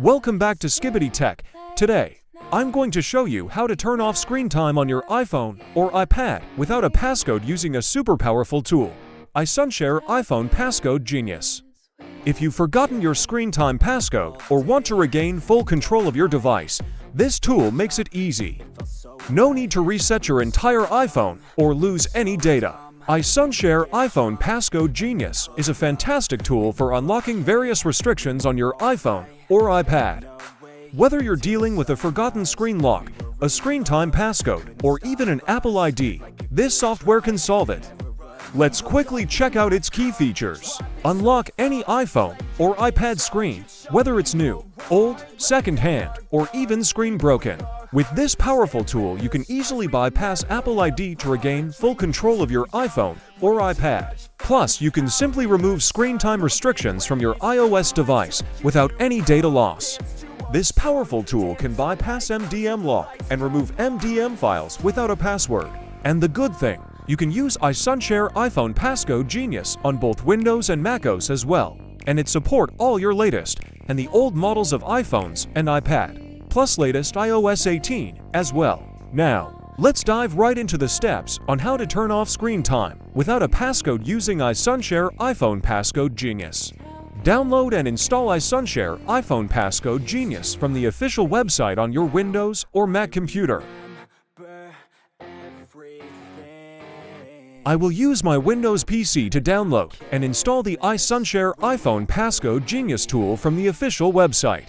Welcome back to Skibidi Tech. Today, I'm going to show you how to turn off screen time on your iPhone or iPad without a passcode using a super powerful tool, iSunshare iPhone Passcode Genius. If you've forgotten your screen time passcode or want to regain full control of your device, this tool makes it easy. No need to reset your entire iPhone or lose any data iSunshare iPhone Passcode Genius is a fantastic tool for unlocking various restrictions on your iPhone or iPad. Whether you're dealing with a forgotten screen lock, a screen time passcode, or even an Apple ID, this software can solve it. Let's quickly check out its key features. Unlock any iPhone or iPad screen, whether it's new, old, second-hand, or even screen broken. With this powerful tool, you can easily bypass Apple ID to regain full control of your iPhone or iPad. Plus, you can simply remove screen time restrictions from your iOS device without any data loss. This powerful tool can bypass MDM lock and remove MDM files without a password. And the good thing, you can use iSunshare iPhone Passcode Genius on both Windows and macOS as well, and it support all your latest and the old models of iPhones and iPad plus latest iOS 18 as well. Now, let's dive right into the steps on how to turn off screen time without a passcode using iSunshare iPhone Passcode Genius. Download and install iSunshare iPhone Passcode Genius from the official website on your Windows or Mac computer. I will use my Windows PC to download and install the iSunshare iPhone Passcode Genius tool from the official website.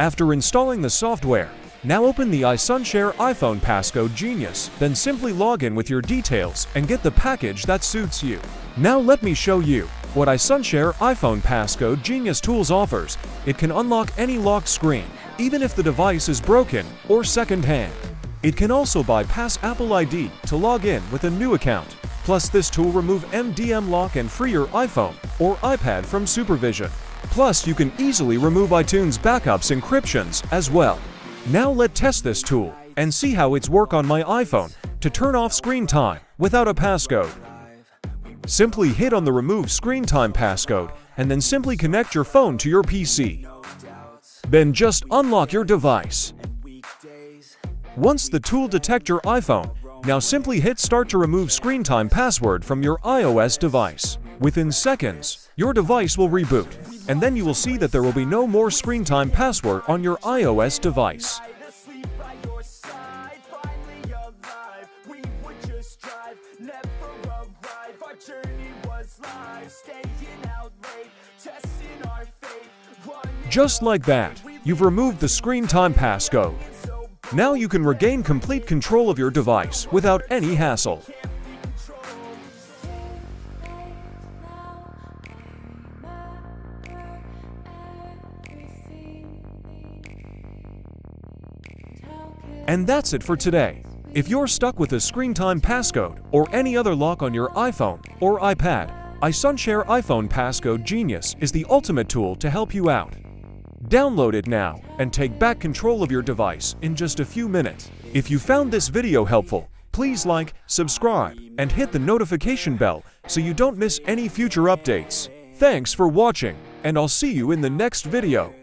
After installing the software, now open the iSunshare iPhone Passcode Genius, then simply log in with your details and get the package that suits you. Now let me show you what iSunshare iPhone Passcode Genius Tools offers. It can unlock any locked screen, even if the device is broken or second-hand. It can also bypass Apple ID to log in with a new account. Plus, this tool remove MDM lock and free your iPhone or iPad from supervision. Plus, you can easily remove iTunes backups encryptions as well. Now let's test this tool and see how it's work on my iPhone to turn off screen time without a passcode. Simply hit on the Remove Screen Time passcode and then simply connect your phone to your PC. Then just unlock your device. Once the tool detect your iPhone, now simply hit Start to remove screen time password from your iOS device. Within seconds, your device will reboot, and then you will see that there will be no more screen time password on your iOS device. Just like that, you've removed the screen time passcode. Now you can regain complete control of your device without any hassle. And that's it for today. If you're stuck with a screen time passcode or any other lock on your iPhone or iPad, iSunshare iPhone Passcode Genius is the ultimate tool to help you out. Download it now and take back control of your device in just a few minutes. If you found this video helpful, please like, subscribe, and hit the notification bell so you don't miss any future updates. Thanks for watching, and I'll see you in the next video.